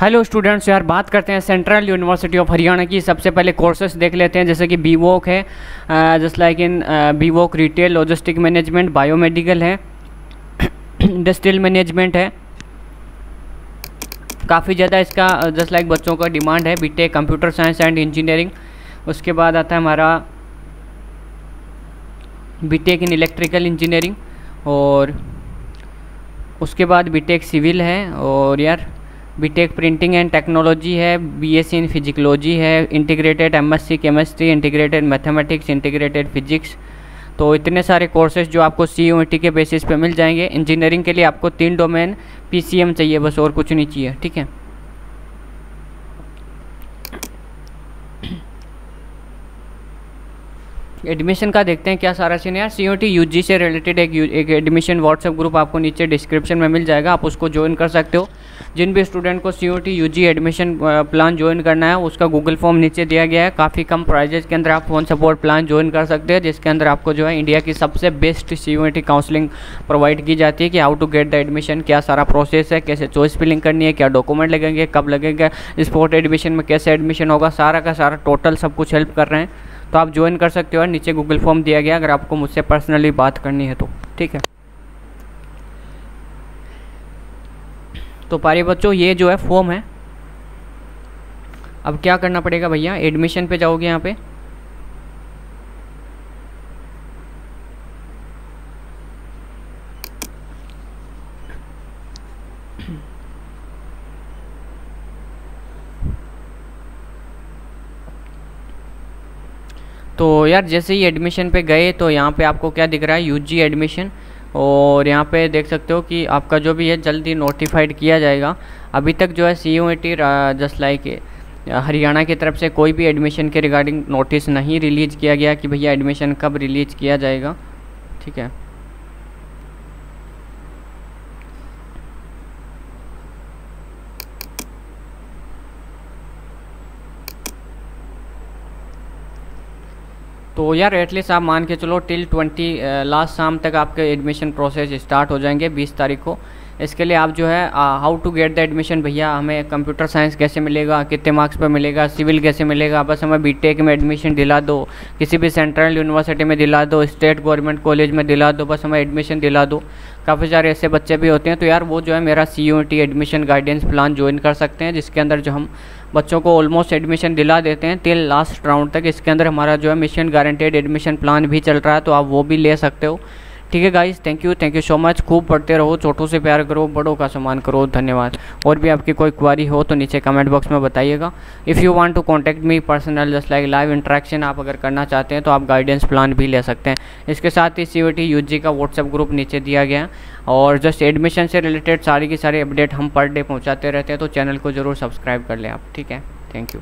Hello students यार बात करते हैं सेंट्रल यूनिवर्सिटी ऑफ़ हरियाणा की। सबसे पहले कोर्सेस देख लेते हैं, जैसे कि बी वोक है just like in B voc retail logistic management biomedical है इंडस्ट्रियल मैनेजमेंट है। काफ़ी ज़्यादा इसका जस्ट लाइक बच्चों का डिमांड है B Tech computer science and engineering उसके बाद आता है हमारा बीटेक इन इलेक्ट्रिकल इंजीनियरिंग और उसके बाद बीटेक सिविल है। और यार B Tech printing and technology है बीएससी इन फिजिकलॉजी है integrated M Sc chemistry integrated mathematics integrated physics तो इतने सारे कोर्सेज जो आपको सी के बेसिस पे मिल जाएँगे। इंजीनियरिंग के लिए आपको तीन डोमेन पीसीएम चाहिए बस, और कुछ नहीं चाहिए, ठीक है? एडमिशन का देखते हैं क्या सारा सीन यार। सी ओ टी यू जी से रिलेटेड एक एक एडमिशन व्हाट्सएप ग्रुप आपको नीचे डिस्क्रिप्शन में मिल जाएगा। आप उसको ज्वाइन कर सकते हो। जिन भी स्टूडेंट को C O T U G admission plan join करना है, उसका गूगल फॉर्म नीचे दिया गया है। काफ़ी कम प्राइजेज के अंदर आप फ़ोन सपोर्ट प्लान ज्वाइन कर सकते हैं, जिसके अंदर आपको जो है इंडिया की सबसे best C O T counselling provide की जाती है कि how to get the admission क्या सारा प्रोसेस है, कैसे चॉइस फिलिंग करनी है, क्या डॉक्यूमेंट लगेंगे, कब लगेगा स्पोर्ट एडमिशन में कैसे एडमिशन होगा, सारा का सारा टोटल सब कुछ हेल्प कर रहे हैं। तो आप ज्वाइन कर सकते हो और नीचे गूगल फॉर्म दिया गया अगर आपको मुझसे पर्सनली बात करनी है तो ठीक है? तो पारे बच्चों, ये जो है फॉर्म है। अब क्या करना पड़ेगा भैया? एडमिशन पे जाओगे यहाँ पे? तो यार, जैसे ही एडमिशन पे गए तो यहाँ पे आपको क्या दिख रहा है? यूजी एडमिशन और यहाँ पे देख सकते हो कि आपका जो भी है, जल्दी नोटिफाइड किया जाएगा। अभी तक जो है C U just like Haryana की तरफ़ से कोई भी एडमिशन के रिगार्डिंग नोटिस नहीं रिलीज़ किया गया कि भैया एडमिशन कब रिलीज़ किया जाएगा। ठीक है? तो यार एटलीस्ट आप मान के चलो टिल ट्वेंटी लास्ट शाम तक आपके एडमिशन प्रोसेस स्टार्ट हो जाएँगे बीस तारीख को। इसके लिए आप जो है how to get the admission भैया, हमें कंप्यूटर साइंस कैसे मिलेगा, कितने मार्क्स पर मिलेगा सिविल कैसे मिलेगा, बस हमें बीटेक में एडमिशन दिला दो, किसी भी सेंट्रल यूनिवर्सिटी में दिला दो स्टेट गवर्नमेंट कॉलेज में दिला दो, बस हमें एडमिशन दिला दो। काफ़ी सारे ऐसे बच्चे भी होते हैं तो यार वो जो है मेरा C U T admission guidance plan join कर सकते हैं, जिसके अंदर जो हम बच्चों को ऑलमोस्ट एडमिशन दिला देते हैं टिल लास्ट राउंड तक इसके अंदर हमारा जो है मिशन गारंटेड एडमिशन प्लान भी चल रहा है तो आप वो भी ले सकते हो। ठीक है guys thank you thank you so much खूब पढ़ते रहो छोटों से प्यार करो, बड़ों का सम्मान करो, धन्यवाद. और भी आपकी कोई क्वारी हो तो नीचे कमेंट बॉक्स में बताइएगा. If you want to contact me personal just like live interaction आप अगर करना चाहते हैं तो आप गाइडेंस प्लान भी ले सकते हैं. इसके साथ ही सी वी का व्हाट्सएप ग्रुप नीचे दिया गया है. और जस्ट एडमिशन से रिलेटेड सारी की सारी अपडेट हम पर डे पहुँचाते रहते हैं तो चैनल को ज़रूर सब्सक्राइब कर लें आप. ठीक है? Thank you